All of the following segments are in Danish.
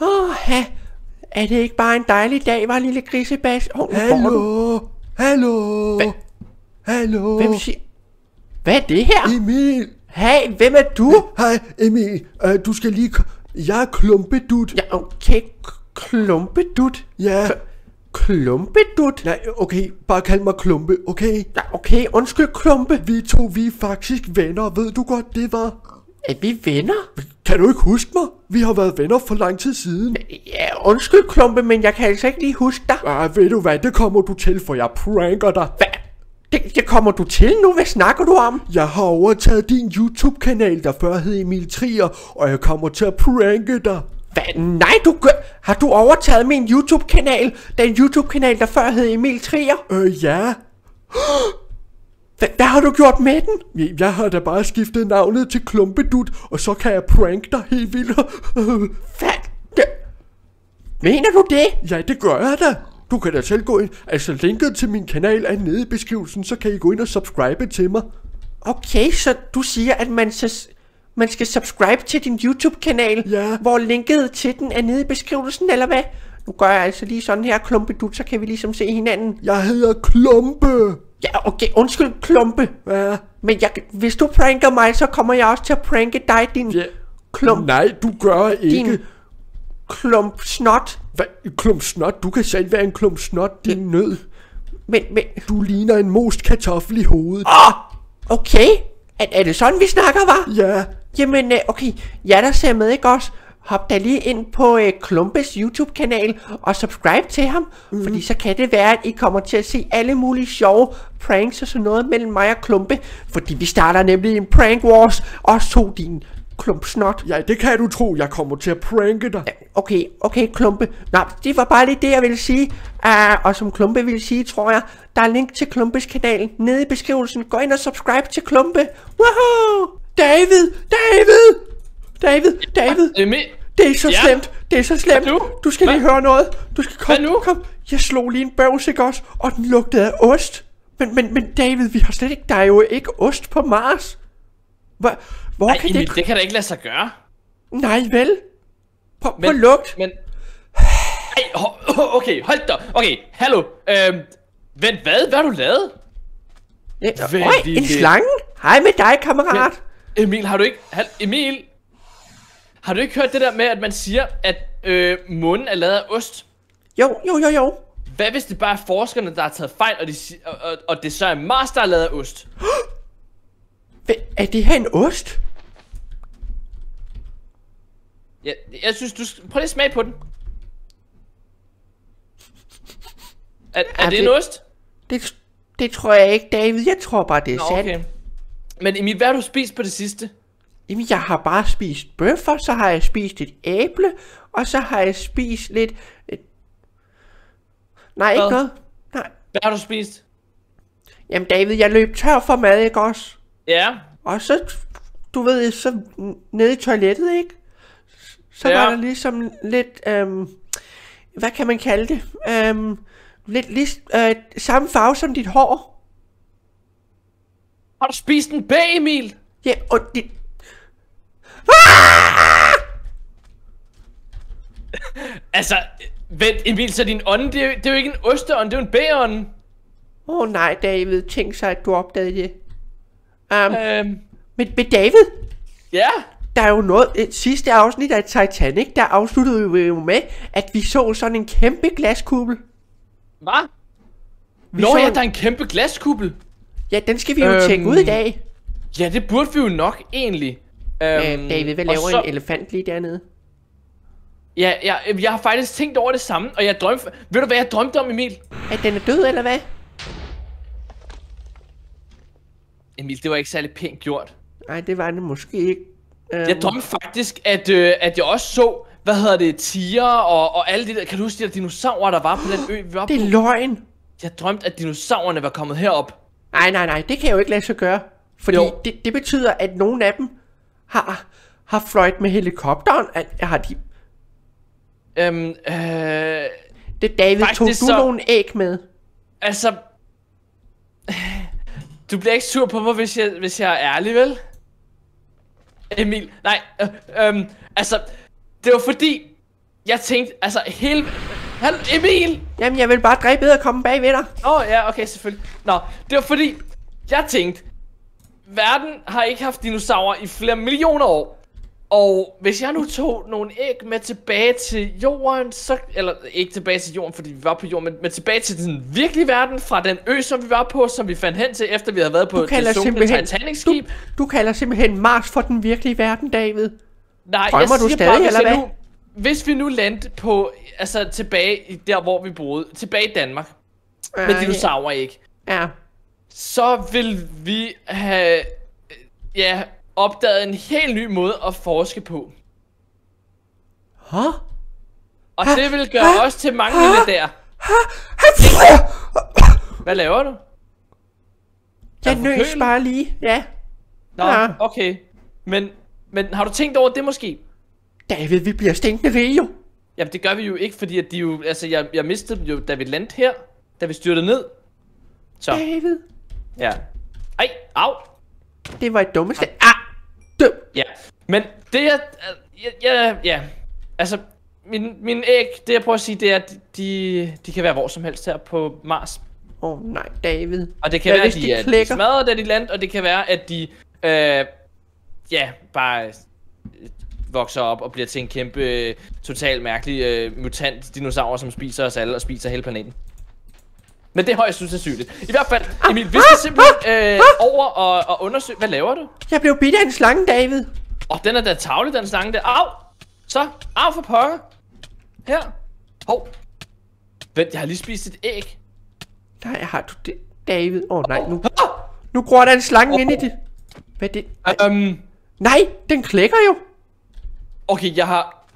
Åh, ha. Er det ikke bare en dejlig dag, var lille grisebas? Oh, Hallo? Hallo? Hva- Hallo? Hvem siger... Hvad er det her? Emil? Hey, hvem er du? Hej, Emil. Uh, du skal lige... Jeg er klumpedut. Ja, okay. Klumpedut. Ja. Klumpedut? Nej, okay. Bare kald mig klumpe, okay? Ja, okay. Undskyld, Klumpe. Vi to, vi er faktisk venner. Ved du godt, det var? Er vi venner? Kan du ikke huske mig? Vi har været venner for lang tid siden. Ja, undskyld, Klumpe, men jeg kan altså ikke lige huske dig. Ah, ved du hvad? Det kommer du til, for jeg pranker dig. Hvad? Det, det kommer du til nu? Hvad snakker du om? Jeg har overtaget din YouTube-kanal, der før hed Emil Trier, og jeg kommer til at pranke dig. Hvad? Nej, du gør... Har du overtaget min YouTube-kanal? Den YouTube-kanal, der før hed Emil Trier? Øh, ja. Hvad, hvad har du gjort med den? Jeg- har da bare skiftet navnet til Klumpedut, og så kan jeg prank dig helt vildt. Hvad? Mener du det? ja, det gør jeg da. Du kan da selv gå ind. Altså, linket til min kanal er nede i beskrivelsen, så kan I gå ind og subscribe til mig. Okay, så du siger, at man, så, man skal subscribe til din YouTube-kanal, Ja. hvor linket til den er nede i beskrivelsen, eller hvad? Nu gør jeg altså lige sådan her, klumpedut, så kan vi ligesom se hinanden. Jeg hedder Klumpe. Ja, okay, undskyld, klumpe. Ja. Men jeg, hvis du pranker mig, så kommer jeg også til at pranke dig, din ja. klump, Nej, du gør ikke. din klump snot. Hvad? Klump snot? Du kan selv være en klump snot, din nød. Men, men, Du ligner en most kartoffel i hovedet. åh, okay. Er, er det sådan, vi snakker, var? Ja. Jamen, øh, okay, jeg der ser med, ikke også? Hop da lige ind på øh, Klumpes YouTube-kanal og subscribe til ham, mm. fordi så kan det være, at I kommer til at se alle mulige sjove pranks og sådan noget mellem mig og Klumpe, fordi vi starter nemlig en prank wars, og to din klumpsnot. Ja, det kan du tro. Jeg kommer til at pranke dig. Okay, okay, Klumpe. Nå, det var bare lige det, jeg ville sige. Uh, og som Klumpe ville sige, tror jeg, der er link til Klumpes kanal nede i beskrivelsen. Gå ind og subscribe til Klumpe. Woohoo! David! David! David! David! Emil, Det er så Ja? slemt. Det er så slemt. Hvad nu? Du skal lige Hvad? høre noget. Du skal komme. Hvad nu? Kom. Jeg slog lige en bøvs, ikke også? Og den lugtede af ost. Men, men, men David, vi har slet ikke... Der er jo ikke ost på Mars. Hvor, hvor Ej, kan Emil, det... det kan da ikke lade sig gøre. Nej, vel? På, på Men- lugt. Men... Ej, okay, hold da. Okay, hallo. Øhm, vent, hvad? Hvad har du lavet? Ja, Øj, lige en slange? Hej med dig, kammerat. Emil, har du ikke... Emil! Har du ikke hørt det der med, at man siger, at øh, munden er lavet af ost? Jo, jo, jo, jo. Hvad hvis det bare er forskerne, der har taget fejl, og, de, og, og, og det så er Mars, der er lavet af ost? Hva- Er det her en ost? Jeg, jeg synes, du. Prøv lige at smage på den. Er, er Er det en det- ost? Det, det tror jeg ikke, David. Jeg tror bare, det er Nå, sandt. okay. Men Emil, hvad har du spist på det sidste? Jamen, jeg har bare spist bøffer, så har jeg spist et æble, og så har jeg spist lidt... Et... Nej, ikke Hvad? noget. Nej. Hvad har du spist? Jamen, David, jeg løb tør for mad, ikke også? Ja. Og så, du ved, så nede i toilettet, ikke? Så Ja. var der ligesom lidt, øhm, hvad kan man kalde det? Øhm, lidt lig, øh, samme farve som dit hår. Har du spist en bag, Emil? Ja, og dit... Altså, vent Emil, så din ånde, det er, jo, det er jo ikke en osteånd, det er jo en bægeånd. Åh oh, nej, David, tænk sig, at du opdagede det. Um, Øhm, men, men David, ja. der er jo noget, et sidste afsnit af Titanic, der afsluttede vi jo med, at vi så sådan en kæmpe glaskuppel. Hvad? Vi Nå så ja, en- der er en kæmpe glaskuppel. Ja, den skal vi jo Øhm, tjekke ud i dag. Ja, det burde vi jo nok egentlig. Øhm, Øh, David, hvad laver så- en elefant lige dernede? Ja, ja, jeg har faktisk tænkt over det samme, og jeg drømte... Ved du, hvad jeg drømte om, Emil? At den er død, eller hvad? Emil, det var ikke særlig pænt gjort. Nej, det var det måske ikke. Øhm, Jeg drømte faktisk, at, øh, at jeg også så, hvad hedder det, tiger og, og alle de der... Kan du huske de der dinosaurer, der var på den ø, vi var på? Det er løgn. Jeg drømte, at dinosaurerne var kommet herop. Nej, nej, nej, det kan jeg jo ikke lade sig gøre. Fordi Jo. det, det betyder, at nogle af dem har, har fløjt med helikopteren. At, har de, Øhm, øh, det David, Faktisk tog du så- nogle æg med? altså... Du bliver ikke sur på mig, hvis jeg, hvis jeg er ærlig, vel? Emil, nej, øh, øhm, altså, det var fordi, jeg tænkte, altså hele... Han, Emil! Jamen, jeg vil bare dræbe og komme bag ved dig. Åh, oh, ja, okay, selvfølgelig. Nå, det var fordi, jeg tænkte, verden har ikke haft dinosaurer i flere millioner år. Og hvis jeg nu tog nogle æg med tilbage til jorden, så... Eller ikke tilbage til jorden, fordi vi var på jorden, men, men tilbage til den virkelige verden, fra den ø, som vi var på, som vi fandt hen til, efter vi havde været på det simpelthen... Titanic-skib. Du, du kalder simpelthen Mars for den virkelige verden, David. Nej, Drømmer jeg du siger stadig, bare, hvis eller hvad? Nu, hvis vi nu landte på, altså tilbage i der, hvor vi boede, tilbage i Danmark, med Øh, dinosaurer ikke, Ja. Så vil vi have, øh, ja, opdaget en helt ny måde at forske på. Hå? Og Ha? det vil gøre Ha? os til mange Ha? milliardærer. Hvad laver du? Jeg nøs bare lige. Ja. Nå, Ja. okay. Men, men har du tænkt over det måske? David, vi bliver stinkende rige jo. Jamen det gør vi jo ikke, fordi at de jo, altså jeg, jeg mistede dem jo, da vi landte her, da vi styrtede ned. Så, David. Ja. Ej, au. Det var et dummeste. Ah! Døm. Ja, men det er, ja, ja, ja, altså, min, min æg, det jeg prøver at sige, det er, at de, de kan være hvor som helst her på Mars. Åh oh, nej, David. Og det kan Hvad være, at de, de er de smadret, da de landte, og det kan være, at de, øh, ja, bare øh, vokser op og bliver til en kæmpe, øh, total mærkelig øh, mutant dinosaur, som spiser os alle og spiser hele planeten. Men det er højst usandsynligt. I hvert fald, Emil, vi skal simpelthen øh, over og, og undersøge... Hvad laver du? Jeg blev bidt af en slange, David. Åh, oh, den er da tavlig, den slange der. Au! Så, au for pokker. Her. Hov. Vent, jeg har lige spist et æg. Nej, har du det? David. Åh oh, nej, nu, nu gror der en slange oh. ind i det. Hvad er det? Nej. Um, nej, den klikker jo. okay, jeg har...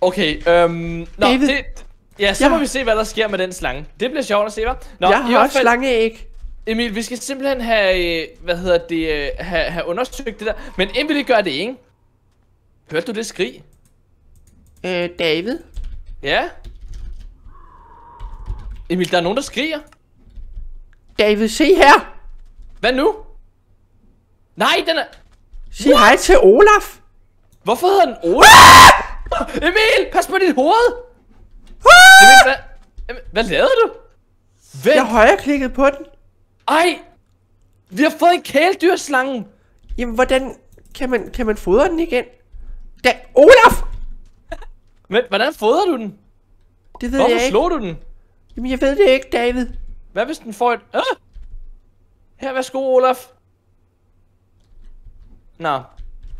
Okay, øhm... Nå, David. det... Ja, så Jeg- må vi se, hvad der sker med den slange. Det bliver sjovt at se, hva'? Nå, jeg har også slangeæg. Emil, vi skal simpelthen have, øh, hvad hedder det, øh, have, have undersøgt det der. Men inden vi gør det, ikke? Hørte du det skrig? Øh, David. Ja? Emil, der er nogen, der skriger. David, se her. Hvad nu? Nej, den er... Sig hej til Olaf. Hvorfor hedder den Ole? Emil, pas på dit hoved! Emil, hvad, Emil, hvad lavede du? Vent, Jeg højre klikket på den. ej! Vi har fået en kæledyrslange! Jamen, hvordan kan man, kan man fodre den igen? Da, Olaf! Men hvordan fodrer du den? Det ved Hvorfor jeg ikke. slog du den? Jamen, jeg ved det ikke, David. Hvad hvis den får et... Ah! Her, værsgo, Olaf. Nå,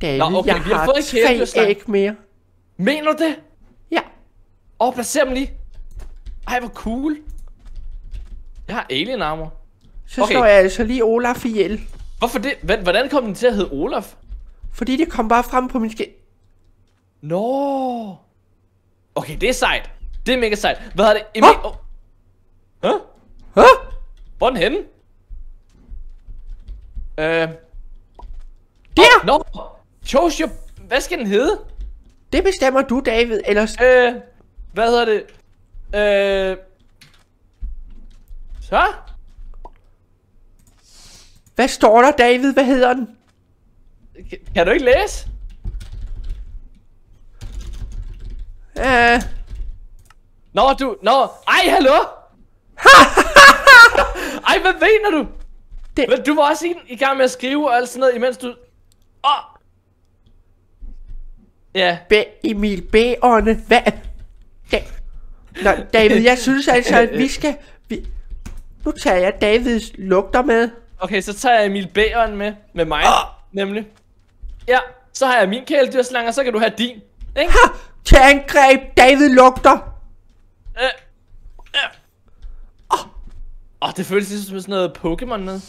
David, Nå, okay, jeg vi har har fået en tre æg mere. mener du det? Åh, oh, placer dem lige. Ej, hvor cool. Jeg har alien armor. Så Okay. slår jeg altså lige Olaf ihjel. Hvorfor det? Hvordan kom den til at hedde Olaf? Fordi det kom bare frem på min skæ... Nå. Okay, det er sejt. Det er mega sejt. Hvad hedder det? Emil... Hå? Oh. Huh? Hå? Hvor er den henne? Øh... Der! Nå! Joshua... Hvad skal den hedde? Det bestemmer du, David. Ellers... Øh... Hvad hedder det? Øh... Så? Hvad står der, David? Hvad hedder den? Kan- Kan du ikke læse? Øh... Nå, du... Nå... Ej, hallo! Ej, hvad mener du? Det- Men du var også i, i gang med at skrive og alt sådan noget, imens du... Åh! Oh. Ja. B- Emil Bæårne. Hvad? Nå, David, jeg synes altså, at vi skal... Vi... Nu tager jeg Davids lugter med. Okay, så tager jeg Emil Bæren med, med mig, nemlig. Ja, så har jeg min kæledyrslange, og så kan du have din. Ikke? Ha! Til angreb, David lugter. Øh, øh. Åh, oh, det føles ligesom som sådan noget Pokémon noget.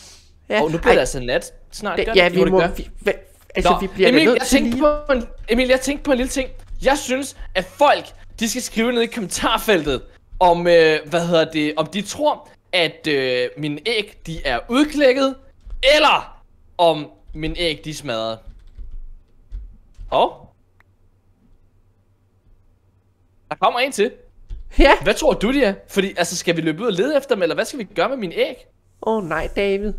Ja, Og nu bliver ej, det altså nat snart. det, gør ja, det? vi Jo, må... Vi, altså, Nå, vi bliver Emil, nødt jeg tænkte lige... på en, Emil, jeg tænkte på en lille ting. Jeg synes, at folk, de skal skrive ned i kommentarfeltet, om, øh, hvad hedder det, om de tror, at øh, mine æg, de er udklækket, eller om mine æg, de er smadret. Og? Der kommer en til. Ja. Hvad tror du, de er? Fordi, altså, skal vi løbe ud og lede efter dem, eller hvad skal vi gøre med mine æg? Åh oh, nej, David.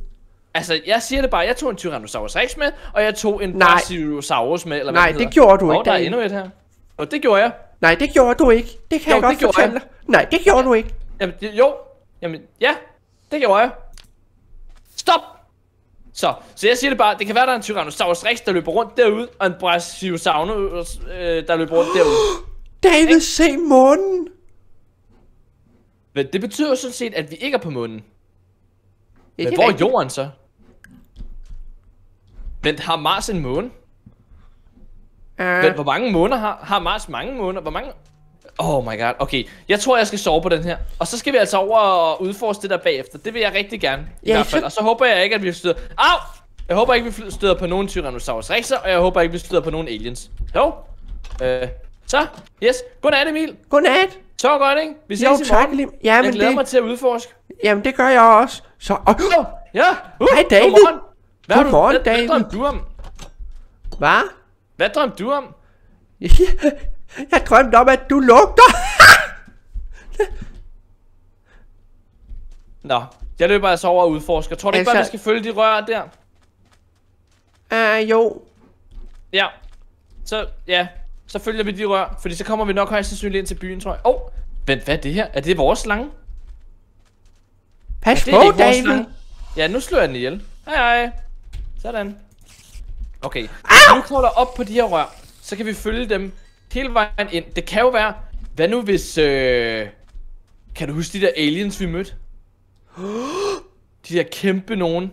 Altså, jeg siger det bare, jeg tog en Tyrannosaurus Rex med, og jeg tog en. Brachiosaurus med, eller hvad Nej, det hedder. gjorde du Åh, ikke, der er endnu et her. Og det gjorde jeg. Nej, det gjorde du ikke. Det kan Jo, jeg godt det fortælle jeg. Nej, det gjorde du ikke. Jamen, det, jo. Jamen, ja. Det gjorde jeg. Stop! Så, så jeg siger det bare, det kan være, der er en Tyrannosaurus Rex, der løber rundt derude, og en Brachiosaurus, øh, der løber rundt derude. David, se månen. Men det betyder jo sådan set, at vi ikke er på månen. Ja, Men hvor er jorden så? Vent, har Mars en måne? Ah, Vent, hvor mange måneder har, har Mars mange måneder? Hvor mange? Oh my god, okay. Jeg tror, jeg skal sove på den her. Og så skal vi altså over og udforske det der bagefter. Det vil jeg rigtig gerne, i Ja, hvert fald. Og så håber jeg ikke, at vi støder... Au! Jeg håber ikke, vi støder på nogen Tyrannosaurus Rex'er, og jeg håber ikke, vi støder på nogen aliens. Jo. Øh, så, yes. Godnat, Emil. Godnat. Så godt, ikke? Vi ses Jo, i tak. morgen. Lim. Jeg Jamen, glæder det, mig til at udforske. jamen, det gør jeg også. Så, oh, ja. Uh, Hej, David. Godmorgen. Hvad, har du- Godmorgen, hvad, hvad David. drømte du om? hvad? Hvad drømte du om? jeg drømte om, at du lugter. Nå, jeg løber altså over og udforsker. Tror du ikke bare, vi Altså- skal følge de rør der? uh, jo. Ja. Så, ja. Så følger vi de rør, fordi så kommer vi nok højst sandsynligt ind til byen, tror jeg. Åh, oh, vent, hvad er det her? Er det vores slange? Pas er på, David. Ja, nu slår jeg den ihjel. Hej, hej. Sådan. Okay, hvis vi nu kravler op på de her rør, så kan vi følge dem hele vejen ind. Det kan jo være, hvad nu hvis, øh... Kan du huske de der aliens, vi mødte? De der kæmpe nogen.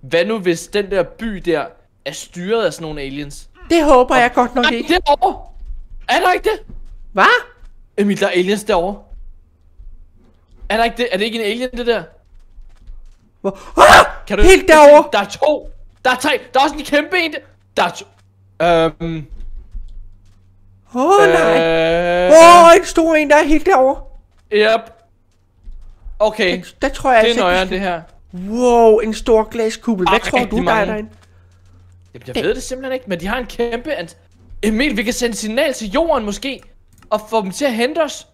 Hvad nu hvis den der by der er styret af sådan nogle aliens? Det håber jeg godt nok ikke. derovre! Er der ikke det? Hvad? Emil, der er aliens derovre. Er der ikke det? Er det ikke en alien, det der? Hvor? Ah! Kan du Helt derovre. Der er to. Der er tre. Der er også en kæmpe en. der- er to. Øhm. Åh, oh, nej. Øh. Åh, oh, en stor en, der er helt derovre. Yep. Okay. Der tror jeg Det er altså, nøjere ikke, det her. Wow, en stor glaskuppel. Hvad Ah, tror du, der er derinde? Jamen, jeg ved det simpelthen ikke, men de har en kæmpe... Ant Emil, vi kan sende signal til jorden måske. Og få dem til at hente os.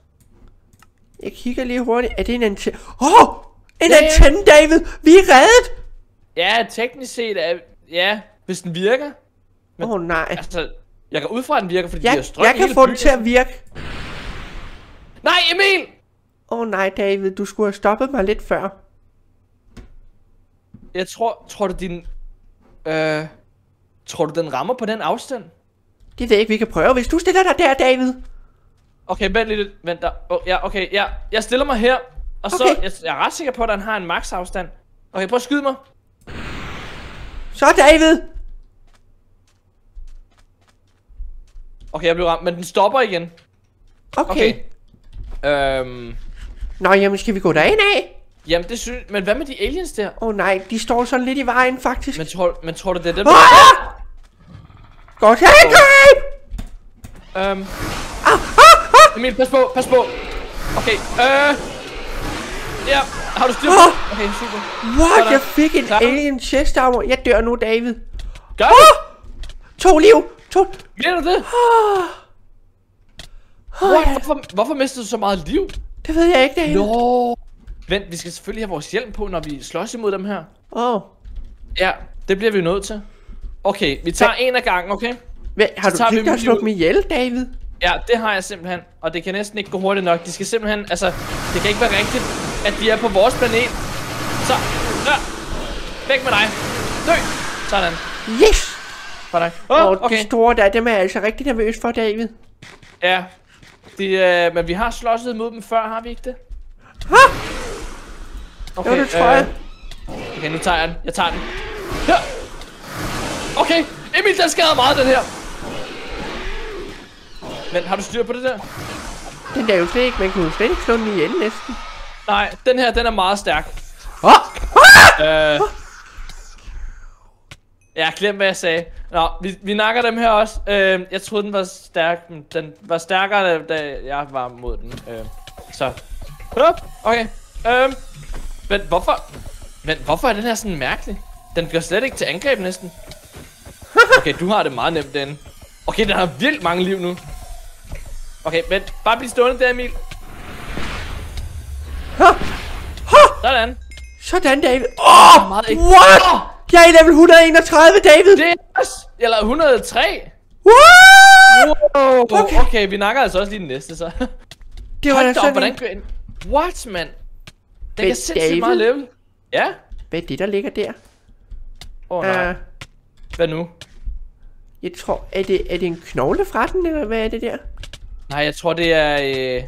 Jeg kigger lige hurtigt. Er det en antenne? Åh! Oh, en ja. antenne, David! Vi er reddet! Ja, teknisk set er... Ja, hvis den virker. Åh oh, nej. Altså, jeg går ud fra, at den virker, fordi de har Jeg, strøm jeg kan få den byen. til at virke. Nej, Emil! Åh oh, nej, David. Du skulle have stoppet mig lidt før. Jeg tror, tror du din... Øh... Tror du, den rammer på den afstand? Det ved jeg ikke, vi kan prøve. Hvis du stiller dig der, David. Okay, vent lidt. Vent der. Oh, ja, okay, ja. Jeg stiller mig her. Og så, Okay. jeg, jeg er ret sikker på, at den har en max afstand. Okay, prøv at skyde mig. Så, David! Okay, jeg blev ramt, men den stopper igen. Okay. okay. Øhm... Nå, jamen skal vi gå derind af? Jamen, det synes... Men hvad med de aliens der? Åh oh, nej, de står sådan lidt i vejen, faktisk. Men tror, men tror du, det er dem? Ah! Godt angreb! Øhm... Emil, pas på, pas på. Okay, øh... Ja, har du styr på det? Okay, super. What? Sådan. Jeg fik en Klar. alien chest armor. Jeg dør nu, David. Gør det! To liv! To... Mener du det? Ah! Ah, What? Hvorfor, hvorfor mistede du så meget liv? Det ved jeg ikke, David. Nå. Vent, vi skal selvfølgelig have vores hjelm på, når vi slås imod dem her. Åh. Oh. Ja, det bliver vi nødt til. Okay, vi tager en af gangen, okay? Hvad, har Så du tænkt dig at slå dem ihjel, David? Ja, det har jeg simpelthen. Og det kan næsten ikke gå hurtigt nok. De skal simpelthen, altså, det kan ikke være rigtigt, at de er på vores planet. Så, ja. Væk med dig. Dø. Sådan. Yes! For dig. Åh, Oh, de okay. store der, dem er jeg altså rigtig nervøs for, David. Ja. De, øh, men vi har slåsset mod dem før, har vi ikke det? Ha! Okay, Jo, det tror jeg. Okay, nu tager jeg den. Jeg tager den. Her. Okay, Emil, den skader meget, den her. Men har du styr på det der? Den der er jo slet ikke, man kunne jo slet ikke slå den ihjel næsten. Nej, den her, den er meget stærk. Åh! Oh! Øh. Ja, glem hvad jeg sagde. Nå, vi, vi nakker dem her også. Øh, jeg troede, den var stærk. Den var stærkere, da jeg var mod den. Øh, så. Hop, okay. Øh, men hvorfor... Men hvorfor er den her sådan mærkelig? Den gør slet ikke til angreb næsten. Okay, du har det meget nemt den. Okay, den har vildt mange liv nu. Okay, men bare bliv stående der, Emil. Ha! Ha! Sådan. Sådan, David. Åh! Oh, what? Åh! Jeg er i level 131, David. Det er. Eller 103. What? Wow, Okay. okay. vi nakker altså også lige den næste, så. Det var da Hold da op, sådan hvordan gør en... What, mand? Den kan sindssygt David? meget level. Ja? Hvad er det, der ligger der? Åh oh, nej. Uh, Hvad nu? jeg tror, er det, er det en knogle fra den, eller hvad er det der? Nej, jeg tror det er... Øh...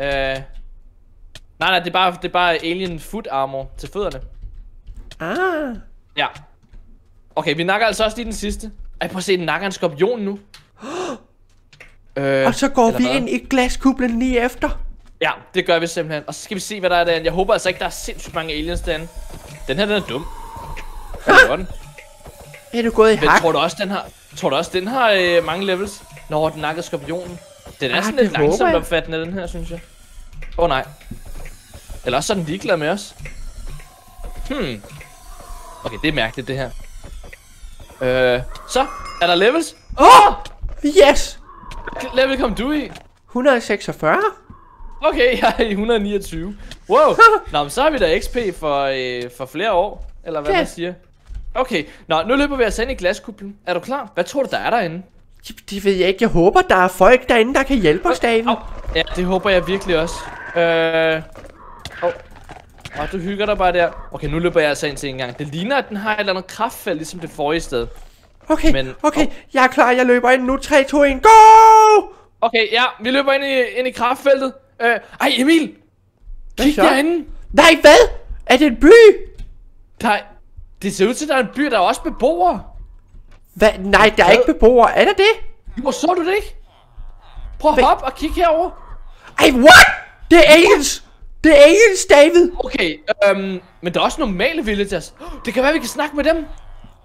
Øh... Nej, nej, det er bare, det er bare alien foot armor til fødderne. Ah, Ja. Okay, vi nakker altså også lige den sidste. Ej, prøv at se, den nakker en skorpion nu. øh, og så går vi hvad? ind i glaskublen lige efter. Ja, det gør vi simpelthen. Og så skal vi se, hvad der er derinde. Jeg håber altså ikke, der er sindssygt mange aliens derinde. Den her, den er dum. Hvad gør den? Er du gået i Men hak? tror du også, den har, tror du også, den har øh, mange levels? Når den nakker skorpionen. Den er Ah, sådan lidt langsomt opfattende, den her, synes jeg. Åh oh, nej. Eller også er den ligeglad med os. Hmm. Okay, det er mærkeligt, det her. Øh, så er der levels. Åh! Oh! Yes! Level kom du i? 146? Okay, jeg er i 129. Wow. Nå, men så har vi da XP for, øh, for flere år. Eller hvad Ja. man siger. Okay, nå, nu løber vi altså ind i glaskuplen. Er du klar? Hvad tror du, der er derinde? Det, ved jeg ikke. Jeg håber, der er folk derinde, der kan hjælpe os, David. Ja, det håber jeg virkelig også. Øh... Åh. Oh. du hygger dig bare der. Okay, nu løber jeg altså ind til en gang. Det ligner, at den har et eller andet kraftfelt, ligesom det forrige sted. Okay, Men- okay. Jeg er klar. Jeg løber ind nu. 3, 2, 1. Go! Okay, ja, vi løber ind i, ind i kraftfeltet. Øh, ej, Emil! Kig så? derinde! Nej, hvad? Er det en by? Er- det ser ud til, at der er en by, der er også beboere. Hvad? Nej, der er ikke beboere. Er der det? Hvor så du det ikke? Prøv at Hvad? hoppe og kig herover. Ej, what? Det er aliens! Det er aliens, David! Okay, øhm, men der er også normale villagers. Det kan være, vi kan snakke med dem.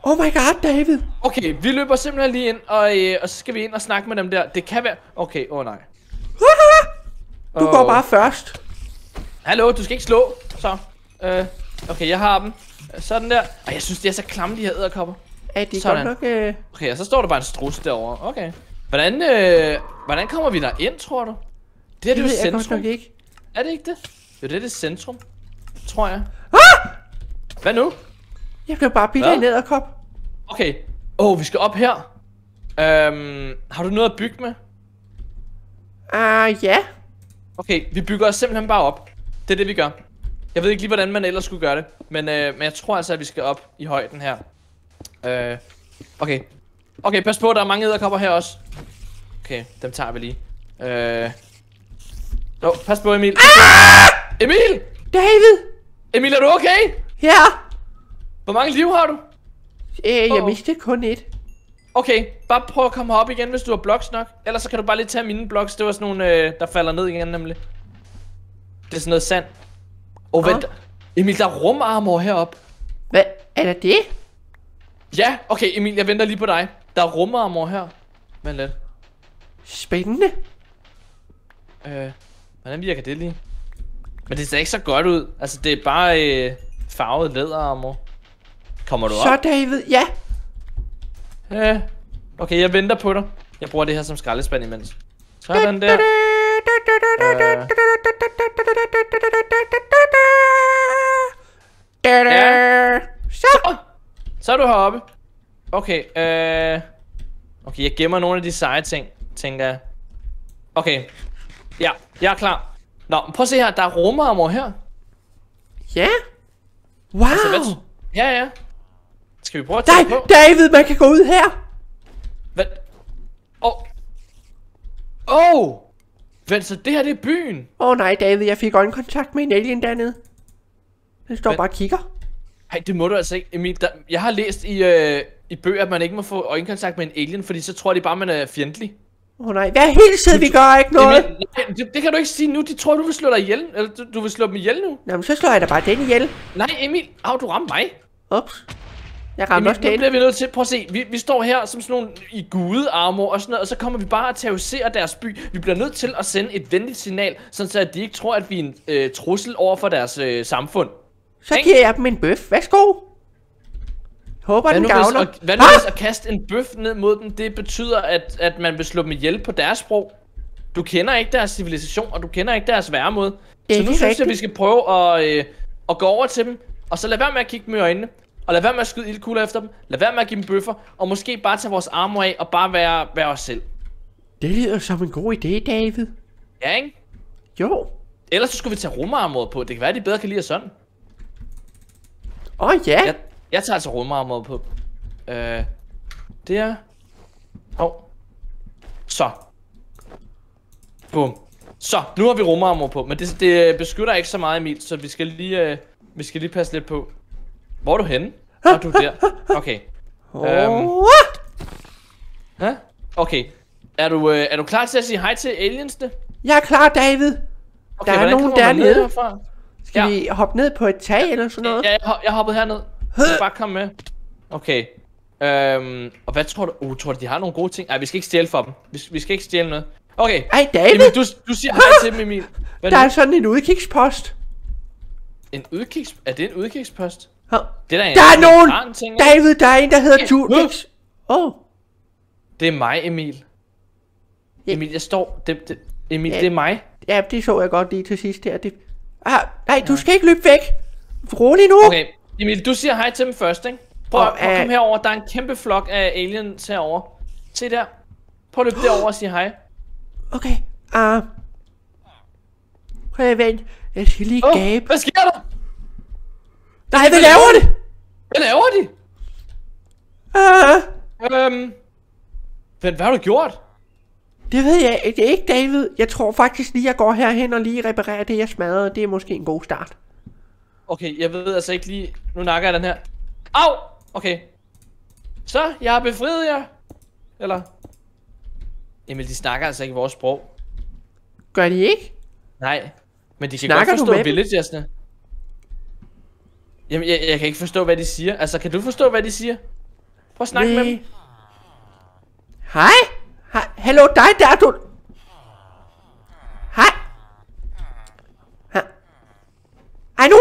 Oh my god, David! Okay, vi løber simpelthen lige ind, og, øh, og så skal vi ind og snakke med dem der. Det kan være... Okay, åh oh, nej. Du Åh. går bare først. Hallo, du skal ikke slå. Så. Øh, okay, jeg har dem. Sådan der. Ej, jeg synes, de er så klamme, de her æderkopper. Er det Sådan. godt nok... Øh... Okay, og så står der bare en strus derovre. Okay. Hvordan, øh, hvordan kommer vi der ind, tror du? Det her Det det er jo jeg centrum. nok ikke. Er det ikke det? Jo, det er det centrum. Tror jeg. Ah! Hvad nu? Jeg blev bare bidt af en æderkop. Okay. Åh, oh, vi skal op her. Øhm, har du noget at bygge med? Ah, ja. Okay, vi bygger os simpelthen bare op. Det er det, vi gør. Jeg ved ikke lige, hvordan man ellers skulle gøre det. Men, øh, men jeg tror altså, at vi skal op i højden her. Øh, okay. Okay, pas på, der er mange æderkopper her også. Okay, dem tager vi lige. Øh. Oh, pas på, Emil. Ah! Emil! David! Emil, er du okay? Ja! Hvor mange liv har du? Øh, jeg Åh. mistede kun et. Okay, bare prøv at komme herop igen, hvis du har blocks nok. Ellers så kan du bare lige tage mine blocks. Det var sådan nogle, øh, der falder ned igen, nemlig. Det er sådan noget sand. Åh, oh, Ah. vent. Emil, der er rumarmor heroppe. Hvad? Er der det? Ja, okay Emil, jeg venter lige på dig. Der er rumarmor her. Vent lidt. Spændende. Øh, hvordan virker det lige? Men det ser ikke så godt ud. Altså, det er bare øh, farvet læderarmor. Kommer du Så op? David, ja. Ja. Okay, jeg venter på dig. Jeg bruger det her som skraldespand imens. Sådan der. Øh, Ja. Så. så er du heroppe. Okay, øh... Okay, jeg gemmer nogle af de seje ting, tænker jeg. Okay. Ja, jeg er klar. Nå, men prøv at se her. Der er rumarmor her. Ja. Wow. Så hvad... Ja, ja. Skal vi prøve at tage på? David, man kan gå ud her. Hvad? Åh. Oh. Oh. Vent, så det her det er byen. Åh oh, nej, David, jeg fik øjenkontakt med en alien dernede. Den står Hvad? bare og kigger. Nej, det må du altså ikke, Emil. Der, jeg har læst i, øh, i bøger, at man ikke må få øjenkontakt med en alien, fordi så tror de bare, man er fjendtlig. Åh oh, nej, hvad helt tid, vi gør ikke noget. Nej, det, det, kan du ikke sige nu. De tror, du vil slå dig ihjel. Eller du, du vil slå dem ihjel nu. Nå, men så slår jeg da bare den ihjel. Nej, Emil. Au, du ramte mig. Ups. Jeg ramte Emil, også nu den. bliver vi nødt til, prøv at se, vi, vi står her som sådan nogle i gudearmor og sådan noget, og så kommer vi bare at terrorisere deres by. Vi bliver nødt til at sende et venligt signal, sådan så at de ikke tror, at vi er en øh, trussel over for deres øh, samfund. Så giver jeg dem en bøf. Værsgo. Håber, Hvad den nu, hvis, gavner. at, hvad nu Ah! hvis at kaste en bøf ned mod dem, det betyder, at, at man vil slå dem ihjel på deres sprog? Du kender ikke deres civilisation, og du kender ikke deres væremåde. Så nu synes jeg, rigtigt. vi skal prøve at, øh, at gå over til dem, og så lad være med at kigge dem i øjnene. og lad være med at skyde ildkugler efter dem. Lad være med at give dem bøffer, og måske bare tage vores armor af, og bare være, være os selv. Det lyder som en god idé, David. Ja, ikke? Jo. Ellers så skulle vi tage rumarmor på. Det kan være, at de bedre kan lide os sådan. Åh oh, ja. Jeg, jeg tager altså rumarmor på. Øh, det er... Åh. Oh. Så. Bum. Så, nu har vi rumarmor på, men det, det beskytter ikke så meget, Emil, så vi skal lige, øh, vi skal lige passe lidt på. Hvor er du henne? Nå, du er der. Okay. Øhm. What? Hæ? Okay. Er du, øh, er du klar til at sige hej til aliensene? Jeg er klar, David. Okay, Der er nogen dernede. Skal Ja. vi hoppe ned på et tag eller sådan noget? Ja, jeg, jeg hoppede herned. Bare komme med. Okay. Øhm, og hvad tror du? Uh, tror du, de har nogle gode ting? Nej, vi skal ikke stjæle for dem. Vi, vi skal ikke stjæle noget. Okay. Ej, David. Emil, du, du siger hej til dem, Emil. Hvad Der er er sådan en udkigspost. En udkigs... Er det en udkigspost? Hov. Det er da en Der er en nogen! barn? David, der er en, der hedder Ja. Jules. Åh. Oh. Det er mig, Emil. Ja. Emil, jeg står... Det, det, Emil, Ja. det er mig. Ja, det så jeg godt lige til sidst her. Det... Ah, nej, du skal ikke løbe væk. Rolig nu. Okay, Emil, du siger hej til dem først, ikke? Prøv, Og, prøv at øh, komme herover. Der er en kæmpe flok af aliens herovre. Se der. Prøv at løbe derover og sige hej. Okay. Ah. Prøv at vent. Jeg skal lige Åh, gabe. hvad sker der? Nej, hvad laver det? Hvad laver de? Ah. Øhm... Vent, hvad har du gjort? Det ved jeg ikke, ikke, David. Jeg tror faktisk lige, jeg går herhen og lige reparerer det, jeg smadrede. Det er måske en god start. Okay, jeg ved altså ikke lige... Nu nakker jeg den her. Au! Okay. Så, jeg har befriet jer. Eller... Emil, de snakker altså ikke vores sprog. Gør de ikke? Nej. Men de kan Snakker godt forstå villagersne. Jamen, jeg, jeg kan ikke forstå, hvad de siger. Altså, kan du forstå, hvad de siger? Prøv at snakke med dem. Hej. Hej. Hallo, dig der, du. Hej. Hej.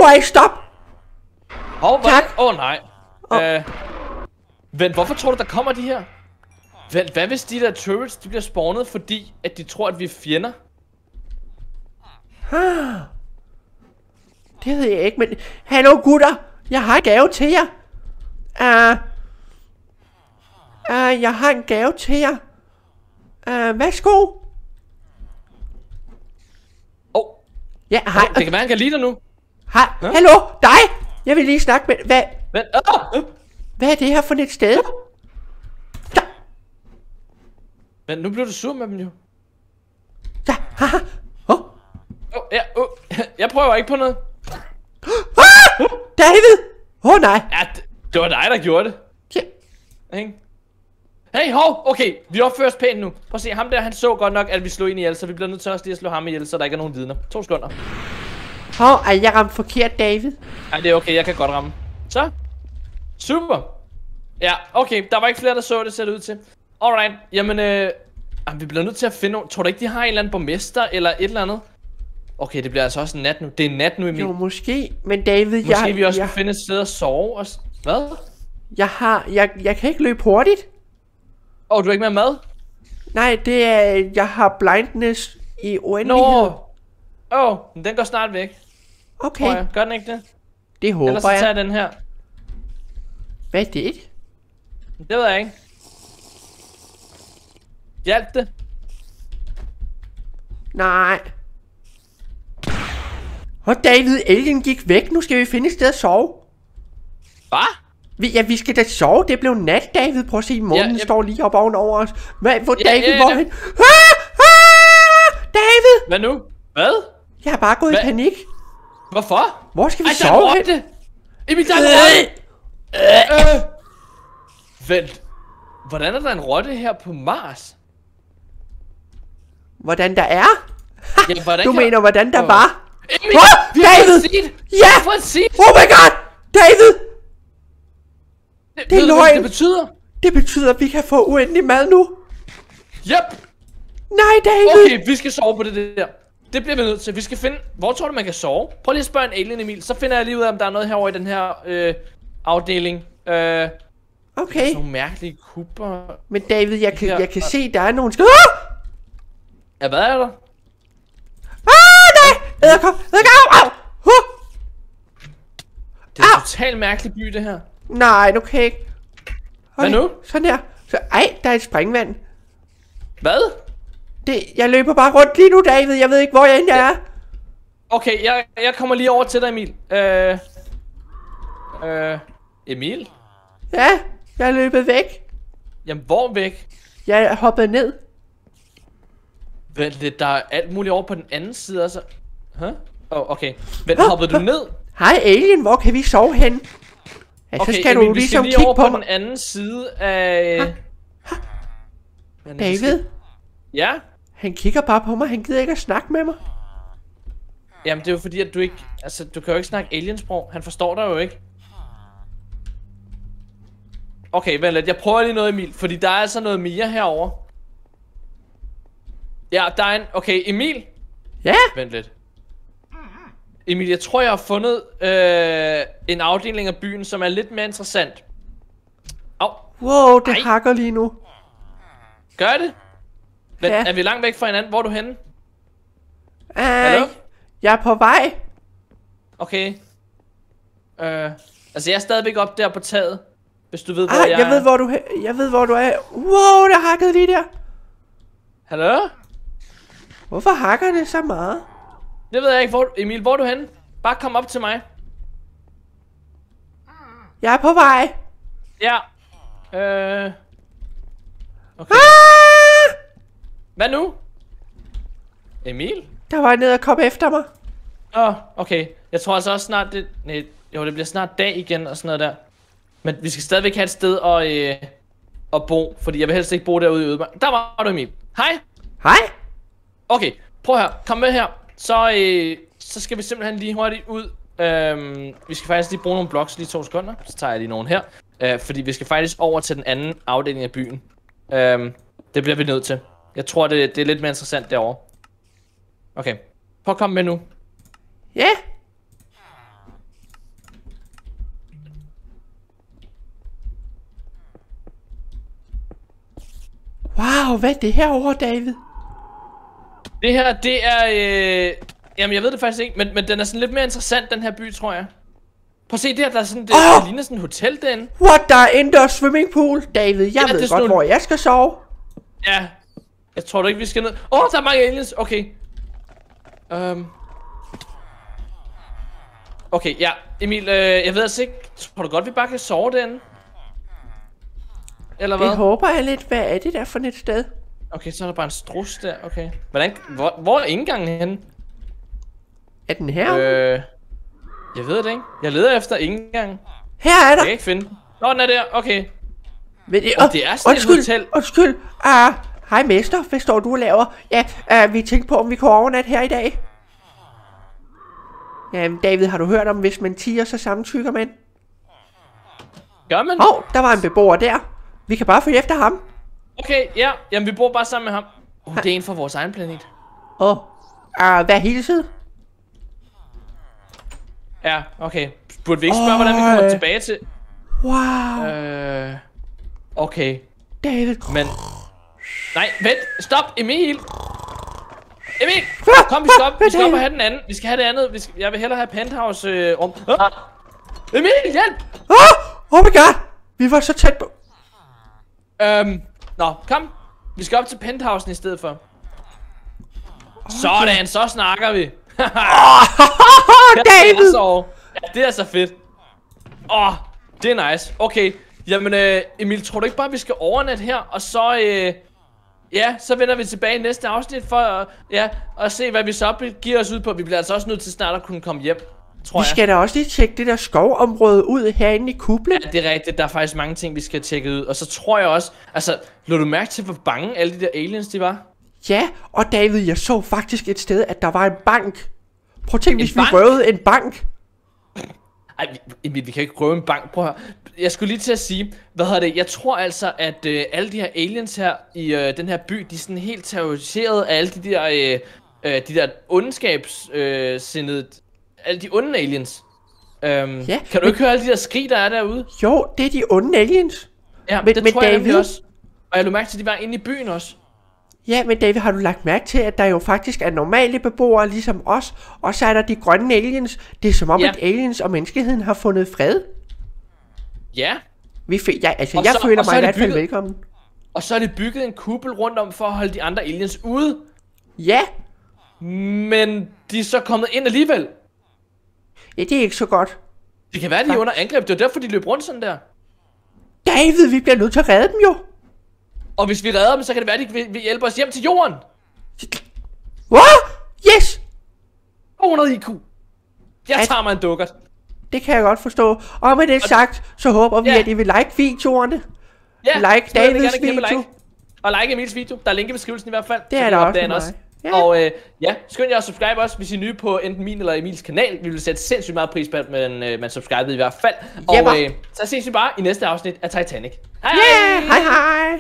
Ej, stop. Hov? Tak. Åh, oh, nej. Åh. Øh, vent, hvorfor tror du, der kommer de her? Vent, hvad hvis de der turrets, de bliver spawnet, fordi at de tror, at vi er fjender? Det ved jeg ikke, men... Hallo, gutter. Jeg har en gave til jer. Uh, uh, jeg har en gave til jer. Uh, værsgo. Åh, oh, Ja, hej. det kan være, han kan lide dig nu. Hej. Hallo, dig. Jeg vil lige snakke med... Hvad, Vent, oh, hvad er det her for et sted? Der, vent, nu bliver du sur med dem jo. der, haha. Oh. Oh, ja, oh, jeg prøver ikke på noget. Ah! David! Åh oh, nej. Ja, det, det var dig, der gjorde det. Ja. Ikke? Hey, hov, okay, vi opfører os pænt nu. Prøv at se, ham der, han så godt nok, at vi slog ind ihjel, så vi bliver nødt til også lige at slå ham ihjel, så der ikke er nogen vidner. To sekunder. Åh, oh, jeg ramte forkert, David. Ej, det er okay, jeg kan godt ramme. Så. Super. Ja, okay, der var ikke flere, der så det, ser det ud til. Alright, jamen, øh, jamen, vi bliver nødt til at finde. Tror du ikke, de har en eller anden borgmester, eller et eller andet? Okay, det bliver altså også nat nu. Det er nat nu, Emil. Jo, måske. Men David, Måske jeg, vi også jeg, kan finde et sted at sove og... Hvad? jeg har... Jeg, jeg kan ikke løbe hurtigt. Åh, oh, du er ikke med mad? Nej, det er... Jeg har blindness i uendelighed. Nå. Åh, oh, den går snart væk. Okay, Tror jeg. Gør den ikke det? det håber Ellers så tager jeg. jeg den her. Hvad er det? Det ved jeg ikke. Hjælp det. Nej. Og David, Alien gik væk. Nu skal vi finde et sted at sove. Hvad? Vi, ja, vi skal da sove. Det blev nat, David. Prøv at se, månen Ja, ja, ja. står lige op ovenover os. Hvad, hvor Ja, David, ja, ja. hvor han... Ah! Ah! David! Hvad nu? Hvad? Jeg har bare gået Hvad? i panik. Hvorfor? Hvor skal vi Ej, sove en hen? rotte! Emil, der er en rotte! Øh. Vent. Hvordan er der en rotte her på Mars? Hvordan der er? Ja, hvordan Du kan- mener, hvordan der Åh. var? Emil, Åh, vi David! Ja! seed! Oh my god! David! Det, det er løgn. det betyder? Det betyder, at vi kan få uendelig mad nu. Yep. Nej, David! Okay, vi skal sove på det der. Det bliver vi nødt til. Vi skal finde... Hvor tror du, man kan sove? Prøv lige at spørge en alien, Emil. Så finder jeg lige ud af, om der er noget herovre i den her øh, afdeling. Øh, Okay, nogle mærkelige kubber. men David, jeg kan, jeg kan se, der er nogle sk- Ah! Ja, hvad er der? Ah, nej! Æderkop! Æderkop! Au! Huh! Det er en totalt mærkelig by, det her. Nej, du kan ikke. Hvad nu? Sådan her. Så, ej, der er et springvand. Hvad? Det, jeg løber bare rundt lige nu, David. Jeg ved ikke, hvor jeg end er. Okay, jeg, jeg kommer lige over til dig, Emil. Øh... Øh... Emil? Ja, jeg løbet væk. Jamen, hvor væk? Jeg er hoppet ned. Vent lidt, der er alt muligt over på den anden side, altså. Huh? Åh, oh, okay. Vent, hoppede du ned? Hej, alien. Hvor kan vi sove hen? Ja, så skal Emil, du vi ligesom skal lige over på på den anden side af... Vi skal- David, Ja? Han kigger bare på mig. Han gider ikke at snakke med mig. Jamen, det er jo fordi, at du ikke... Altså, du kan jo ikke snakke aliensprog. Han forstår dig jo ikke. Okay, vent lidt. Jeg prøver lige noget, Emil. Fordi der er altså noget mere herover. Ja, der er en... Okay, Emil. Ja, Vent lidt. Emil, jeg tror, jeg har fundet øh, en afdeling af byen, som er lidt mere interessant. Au, wow, det Ej. hakker lige nu. gør det? Men Ja. er vi langt væk fra hinanden? Hvor er du henne? Ej, jeg er på vej. Okay. Øh, altså, jeg er stadigvæk op der på taget. Hvis du ved, hvor Ej, jeg, jeg er. ved, hvor du, jeg ved, hvor du er. Wow, der hakkede lige der. Hallo? Hvorfor hakker det så meget? Det ved jeg ikke. Hvor, Emil, hvor er du henne? Bare kom op til mig. Jeg er på vej. Ja. Øh... Okay. Ah! Hvad nu? Emil? Der var ned og kom efter mig. Åh, oh, okay. Jeg tror altså også snart det... Nej, jo, det bliver snart dag igen og sådan noget der. Men vi skal stadigvæk have et sted at, øh, at bo, fordi jeg vil helst ikke bo derude i Ødemark. Der var du, Emil. Hej. Hej. Okay, prøv her. Kom med her. Så, øh, så skal vi simpelthen lige hurtigt ud. Øhm, vi skal faktisk lige bruge nogle blocks lige to sekunder. Så tager jeg lige nogen her. Øh, fordi vi skal faktisk over til den anden afdeling af byen. Øhm, det bliver vi nødt til. Jeg tror, det, det er lidt mere interessant derovre. Okay. Prøv at komme med nu. Ja. Wow, hvad er det her over, David? Det her, det er... Øh... Jamen, jeg ved det faktisk ikke, men, men den er sådan lidt mere interessant, den her by, tror jeg. Prøv at se det her, der er sådan... Det, Åh! det ligner sådan et hotel derinde. What, der er indoor swimming pool? David, jeg Ja, ved godt, nogle- hvor jeg skal sove. Ja. Jeg tror du ikke, vi skal ned. Åh, oh, der er mange aliens. Okay. Um. Okay, ja. Emil, øh, jeg ved altså ikke. Tror du godt, vi bare kan sove derinde? Eller hvad? Det håber jeg lidt. Hvad er det der for et sted? Okay, så er der bare en strus der. Okay. Hvordan, hvor, hvor er indgangen henne? Er den her? Øh. Jeg ved det ikke. Jeg leder efter indgangen. Her er der. Jeg kan ikke finde. Nå, den er der. Okay. Men det, Og det er sådan et undskyld, hotel. Undskyld. Ah, hej mester, hvad står du og laver? Ja, uh, vi tænkte på, om vi kunne overnatte her i dag. Jamen, David, har du hørt om, hvis man tiger, så samtykker man? Gør man? Hov, der var en beboer der. Vi kan bare følge efter ham. Okay, ja. Jamen, vi bor bare sammen med ham. Oh, det er en fra vores egen planet. Åh, oh. uh, hvad hilset? Ja, okay. Burde vi ikke spørge, hvordan vi kommer tilbage til... Wow, Øh... Okay, David. men... Nej, vent! Stop, Emil! Emil! Kom, vi skal op, Hvad vi skal op er og det? have den anden. Vi skal have det andet. Vi skal, jeg vil hellere have penthouse øh, rum. Ah! Emil, hjælp! Oh, oh my god, vi var så tæt på. Øhm, nå, kom. Vi skal op til penthousen i stedet for. Sådan, så snakker vi. Oh, David. Ja, det er så fedt. Åh, oh, det er nice. Okay, jamen øh, Emil, tror du ikke bare, vi skal overnatte her, og så, øh, ja, så vender vi tilbage i næste afsnit for, øh, ja, at se, hvad vi så giver os ud på. Vi bliver altså også nødt til snart at kunne komme hjem, tror Vi jeg. skal da også lige tjekke det der skovområde ud herinde i kublen. Ja, det er rigtigt. Der er faktisk mange ting, vi skal tjekke ud. Og så tror jeg også, altså, lå du mærke til, hvor bange alle de der aliens, de var? Ja, og David, jeg så faktisk et sted, at der var en bank. Prøv at tænke, hvis bank? vi røvede en bank. Ej, vi, Emil, vi kan ikke røve en bank. Prøv at høre. Jeg skulle lige til at sige, hvad hedder det? Jeg tror altså, at øh, alle de her aliens her i øh, den her by, de er sådan helt terroriseret af alle de der, øh, øh, de der ondskabssindede, øh, sindede- alle de onde aliens. Øhm, Ja, kan du men- ikke høre alle de der skrig, der er derude? Jo, det er de onde aliens. Ja, Men- det men tror jeg nemlig David- også. Og jeg lå mærke til, at de var inde i byen også. Ja, men David, har du lagt mærke til, at der jo faktisk er normale beboere ligesom os, og så er der de grønne aliens. Det er som om, Ja. at aliens og menneskeheden har fundet fred. Ja, Vi fik, jeg, altså, Og jeg så- føler mig i hvert fald velkommen. og så er det bygget en kuppel rundt om for at holde de andre aliens ude. Ja, Men de er så kommet ind alligevel. ja, det er ikke så godt. Det kan være, de er under angreb. Det er derfor, de løb rundt sådan der. David, vi bliver nødt til at redde dem jo. Og hvis vi redder dem, så kan det være, de vil, vil hjælpe os hjem til jorden. What? Yes! 200 IQ. Jeg At- tager mig en dukkert. Det kan jeg godt forstå. Og med det sagt, så håber vi, Ja. at I vil like videoerne. Ja, Like Davids video. Like. Og like Emils video. Der er link i beskrivelsen i hvert fald. Det er der også mig. Ja. Og øh, ja, skynd jer at subscribe også, hvis I er nye på enten min eller Emils kanal. Vi vil sætte sindssygt meget pris på, at man, øh, man subscriber i hvert fald. Og øh, så ses vi bare i næste afsnit af Titanic. Hej Ja, hej! hej hej.